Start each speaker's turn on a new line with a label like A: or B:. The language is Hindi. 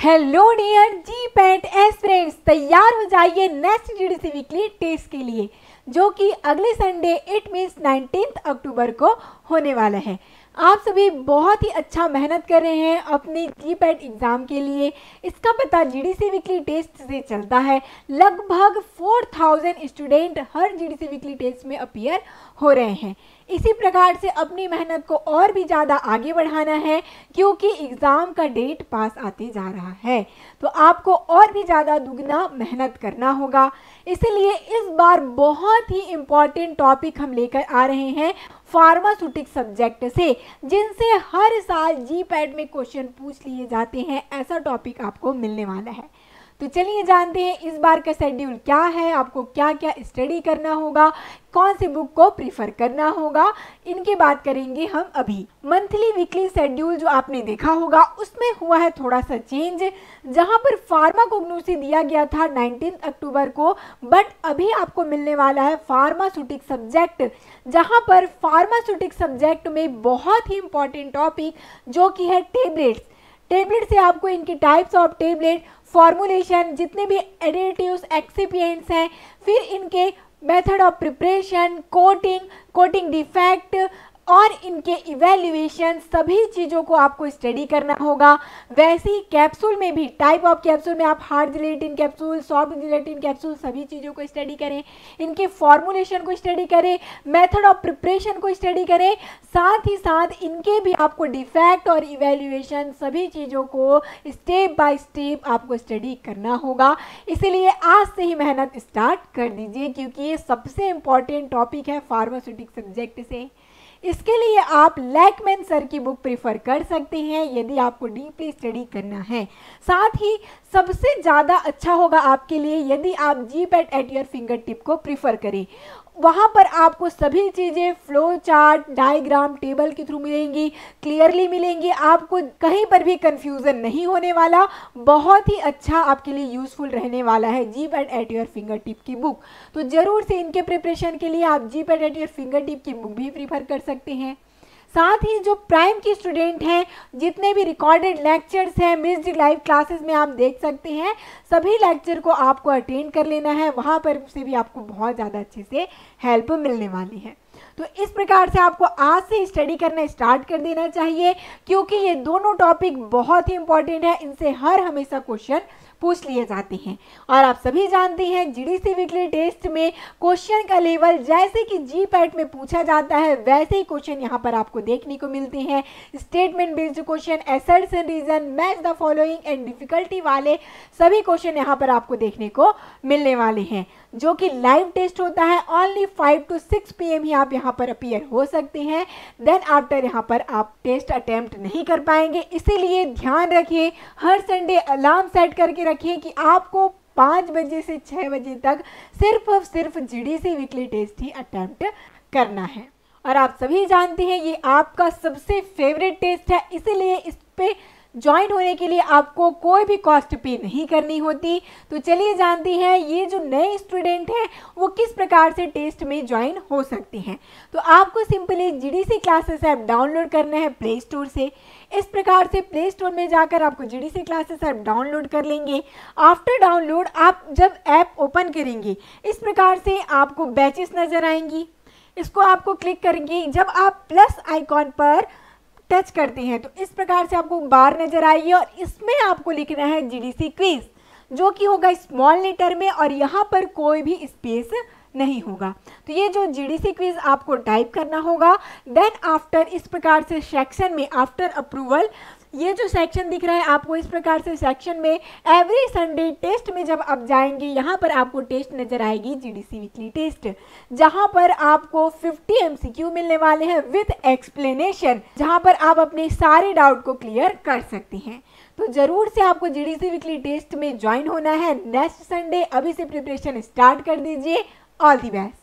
A: Hello dear G PAT aspirants तैयार हो जाइए नेक्स्ट जीडीसी वीकली टेस्ट के लिए, जो कि अगले Sunday it means nineteen October को होने वाला है। आप सभी बहुत ही अच्छा मेहनत कर रहे हैं अपने जी पैट एग्ज़ाम के लिए। इसका पता G D C weekly test से चलता है। लगभग 4000 स्टूडेंट हर G D C weekly test में अपियर हो रहे हैं। इसी प्रकार से अपनी मेहनत को और भी ज़्यादा आगे बढ़ाना है, क्योंकि एग्ज़ाम का डेट पास आते जा रहा है। तो आपको और भी ज़्यादा दुगना मेहनत करना होगा। इसलिए इस बार बहुत ही इंपॉर्टेंट टॉपिक हम लेकर आ रहे हैं फार्मास्यूटिक सब्जेक्ट से, जिनसे हर साल जी में क्वेश्चन पूछ लिए जाते हैं। ऐसा टॉपिक आपको मिलने वाला है। तो चलिए जानते हैं इस बार का शेड्यूल क्या है, आपको क्या क्या स्टडी करना होगा, कौन सी बुक को प्रीफर करना होगा, इनकी बात करेंगे हम अभी। मंथली वीकली शेड्यूल जो आपने देखा होगा, उसमें हुआ है थोड़ा सा चेंज जहाँ पर फार्माकोग्नोसी दिया गया था 19 अक्टूबर को बट अभी आपको मिलने वाला है फार्मास्यूटिक सब्जेक्ट जहाँ पर फार्मास्यूटिक सब्जेक्ट में बहुत ही इंपॉर्टेंट टॉपिक जो कि है टेबलेट्स टेबलेट से आपको इनकी टाइप्स ऑफ़ टेबलेट फॉर्मुलेशन जितने भी एडिटिव्स एक्सिपियंट्स हैं, फिर इनके method of preparation coating coating defect और इनके इवेल्युएशन सभी चीज़ों को आपको स्टडी करना होगा। वैसे ही कैप्सूल में भी टाइप ऑफ़ कैप्सूल में आप hard gelatin capsule soft gelatin capsule सभी चीज़ों को स्टडी करें। इनके फॉर्मुलेशन को स्टडी करें मेथड ऑफ़ प्रिपरेशन को स्टडी करें। साथ ही साथ इनके भी आपको डिफेक्ट और इवेल्युएशन सभी चीज़ों को स्टेप बाय स्टेप आपको स्टडी करना होगा। इसीलिए आज से ही मेहनत स्टार्ट कर दीजिए, क्योंकि ये सबसे इंपॉर्टेंट टॉपिक है फार्मास्यूटिक सब्जेक्ट से। इसके लिए आप लैकमैन सर की बुक प्रीफर कर सकते हैं, यदि आपको डीपली स्टडी करना है। साथ ही सबसे ज़्यादा अच्छा होगा आपके लिए यदि आप G PAT at your finger tip को प्रीफर करें। वहाँ पर आपको सभी चीज़ें फ्लो चार्ट डायग्राम टेबल के थ्रू मिलेंगी क्लियरली मिलेंगी। आपको कहीं पर भी कन्फ्यूज़न नहीं होने वाला। बहुत ही अच्छा आपके लिए यूज़फुल रहने वाला है GPAT and at your finger tip की बुक तो ज़रूर से इनके प्रिपरेशन के लिए आप GPAT and at your finger tip की बुक भी प्रीफर कर सकते हैं। साथ ही जो प्राइम की स्टूडेंट हैं, जितने भी रिकॉर्डेड लेक्चर्स हैं मिस्ड लाइव क्लासेस में आप देख सकते हैं, सभी लेक्चर को आपको अटेंड कर लेना है। वहाँ पर से भी आपको बहुत ज़्यादा अच्छे से हेल्प मिलने वाली है। तो इस प्रकार से आपको आज से स्टडी करना स्टार्ट कर देना चाहिए, क्योंकि ये दोनों टॉपिक बहुत ही इंपॉर्टेंट है। इनसे हर हमेशा क्वेश्चन पूछ लिए जाते हैं। और आप सभी जानते हैं जीडीसी वीकली टेस्ट में क्वेश्चन का लेवल जैसे कि जी पैट में पूछा जाता है, वैसे ही क्वेश्चन यहाँ पर आपको देखने को मिलते हैं। Statement based question asserts and reason match the following and difficulty वाले सभी क्वेश्चन यहाँ पर आपको देखने को मिलने वाले हैं। जो कि लाइव टेस्ट होता है only five to six P ही आप यहाँ पर अपियर हो सकते हैं। देन आफ्टर यहाँ पर आप टेस्ट अटेम्प्ट नहीं कर पाएँगे। इसीलिए ध्यान रखिए, हर संडे अलार्म सेट करके रखिए कि आपको पाँच बजे से छः बजे तक सिर्फ़ और सिर्फ़ जी सी वीकली टेस्ट ही अटैम्प्ट करना है। और आप सभी जानते हैं, ये आपका सबसे फेवरेट टेस्ट है, इसीलिए इस पर ज्वाइन होने के लिए आपको कोई भी कॉस्ट पे नहीं करनी होती। तो चलिए जानते हैं, ये जो नए स्टूडेंट हैं, वो किस प्रकार से टेस्ट में ज्वाइन हो सकते हैं। तो आपको simply GDC classes app download करना है प्ले स्टोर से। इस प्रकार से प्ले स्टोर में जाकर आपको जीडीसी क्लासेस ऐप डाउनलोड कर लेंगे। आफ्टर डाउनलोड आप जब ऐप ओपन करेंगे, इस प्रकार से आपको बैचेस नज़र आएँगी। इसको आपको क्लिक करेंगे। जब आप प्लस आइकॉन पर टच करती हैं। तो इस प्रकार से आपको बार नज़र आएगी और इसमें आपको लिखना है जीडीसी क्विज जो कि होगा स्मॉल लेटर में और यहाँ पर कोई भी स्पेस नहीं होगा। तो ये जो जीडीसी क्विज आपको टाइप करना होगा देन आफ्टर इस प्रकार से सेक्शन में आफ्टर अप्रूवल ये जो सेक्शन दिख रहा है आपको इस प्रकार से सेक्शन में एवरी संडे टेस्ट में जब आप जाएँगे, यहाँ पर आपको टेस्ट नज़र आएगी जीडीसी वीकली टेस्ट जहाँ पर आपको 50 एमसीक्यू मिलने वाले हैं विथ एक्सप्लेनेशन जहाँ पर आप अपने सारे डाउट को क्लियर कर सकते हैं। तो ज़रूर से आपको जीडीसी वीकली टेस्ट में ज्वाइन होना है। नेक्स्ट संडे अभी से प्रिपरेशन स्टार्ट कर दीजिए। All the best.